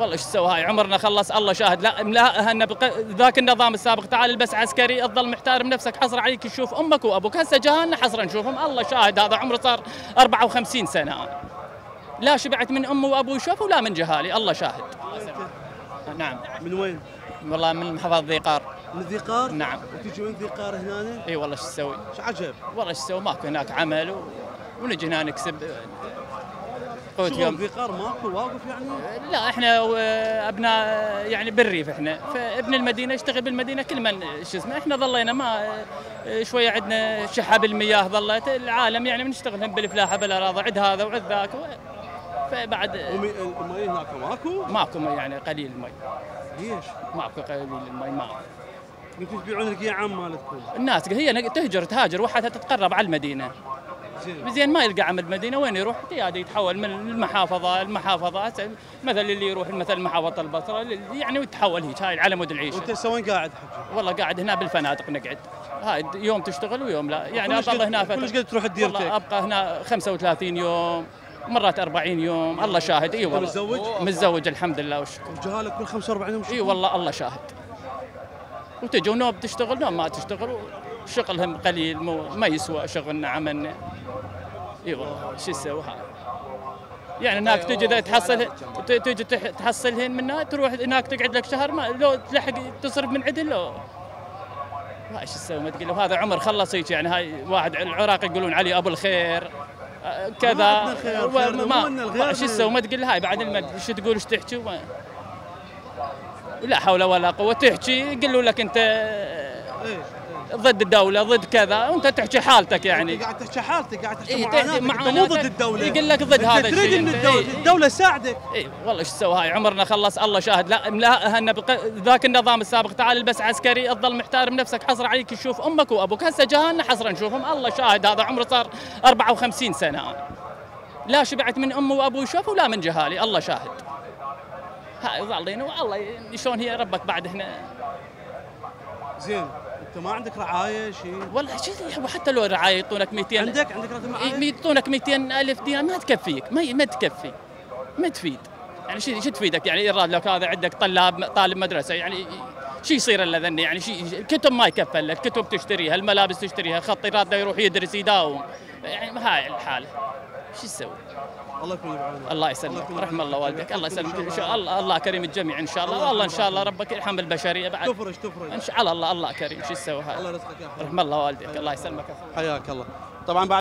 والله إيش تسوي؟ هاي عمرنا خلص الله شاهد. لا ملاها بق... ذاك النظام السابق تعال البس عسكري تظل محترم نفسك حصر عليك تشوف أمك وأبوك. هسه جهالنا حصر نشوفهم. الله شاهد هذا عمره صار 54 سنة. لا شبعت من امي وابوي شوف ولا من جهالي. الله شاهد. نعم. من وين؟ والله من محافظة ذي قار من ذي قار؟ نعم. وتجي من ذي قار هنا؟ إي والله إيش تسوي؟ إيش عجب؟ والله إيش تسوي؟ ماكو هناك عمل و... ونجي هنا نكسب. قوت يوم. ذي قار ماكو واقف يعني؟ لا إحنا و- أبناء يعني بالريف إحنا. فابن المدينة يشتغل بالمدينة كل من شو اسمه إحنا ظلينا ما شوية عندنا شحه بالمياه ظلت. العالم يعني بنشتغل هم بالفلاحة بالأراضي عد هذا وعد ذاك. فبعد المي هناك ماكو؟ ماكو مي يعني قليل المي. ليش؟ ماكو قليل المي ما. تبيعون القيعان مالتكم. الناس هي تهجر تهاجر وحدها تتقرب على المدينة. زين ما يلقى عمل المدينة وين يروح؟ قيادة يتحول من المحافظة المحافظات مثلا اللي يروح مثلا محافظة البصرة يعني ويتحول هيك هاي على مود العيشة. وانت هسه وين قاعد حجي؟ والله قاعد هنا بالفنادق نقعد. هاي يوم تشتغل ويوم لا. يعني كلش قد- هنا كلش فتره قد تروح والله لديرتك؟ أبقى هنا 35 يوم مرات 40 يوم. الله شاهد. إي والله. متزوج؟ متزوج الحمد لله والشكر وجهالك كل 45 يوم إي والله الله شاهد. وتجي ونوم تشتغل نوم ما تشتغل شغلهم قليل مو ما يسوى شغلنا عملنا. اي والله شو هذا يعني هناك تجي إذا تحصل تجي تح- تحصلهن من هناك تروح هناك تقعد لك شهر ما لو تلحق تصرف من عدل لو. إيش تسوي ما تقول هذا عمر خلص هيك يعني هاي واحد العراق يقولون علي أبو الخير آه، كذا. ما شو تسوي ما تقول هاي بعد المد شو تقول إيش تحكي؟ لا حول ولا قوة تحكي يقولوا لك أنت إيش؟ ضد الدولة ضد كذا. وأنت تحكي حالتك يعني. قاعد تحكي حالتك قاعد تحكي إيه، معاناتك. مو ضد الدولة. يقول لك ضد هذا تريد الشيء. إن أنت، الدولة إيه. الدولة تساعدك. اي والله إيش تسوي؟ هاي عمرنا خلص. الله شاهد. لا ملاها بق... ذاك النظام السابق تعال البس عسكري تظل محترم نفسك حصر عليك تشوف أمك وأبوك. هسه جهالنا حصر نشوفهم. الله شاهد. هذا عمره صار 54 سنة. لا شبعت من امي وابوي شوف ولا من جهالي. الله شاهد. هاي ظالين والله شلون هي ربك بعد هنا؟ زين. أنت ما عندك رعاية شيء والله شو حتى لو رعاية يعطونك 200 عندك عندك راتب معايا؟ يعطونك 200 ألف دينار ما تكفيك ما ما تكفي ما تفيد. يعني شو شو تفيدك؟ يعني إيراد لو هذا عندك طلاب طالب مدرسة يعني شو يصير الا ذني؟ يعني شيء كتب ما يكفى لك كتب تشتريها الملابس تشتريها خط إيراد يروح يدرس يداوم. يعني هاي الحاله شو يسوي؟ الله يكون بعونك الله. يسلمك. رحم الله والدك. الله يسلمك. إن شاء الله. الله كريم الجميع إن شاء الله. والله إن شاء الله ربك يرحم البشرية بعد. تفرج تفرج. إن شاء الله. الله كريم. شو يسوي هذا؟ الله يرزقك يا. رحم الله والدك. الله يسلمك. حياك الله. طبعا بعد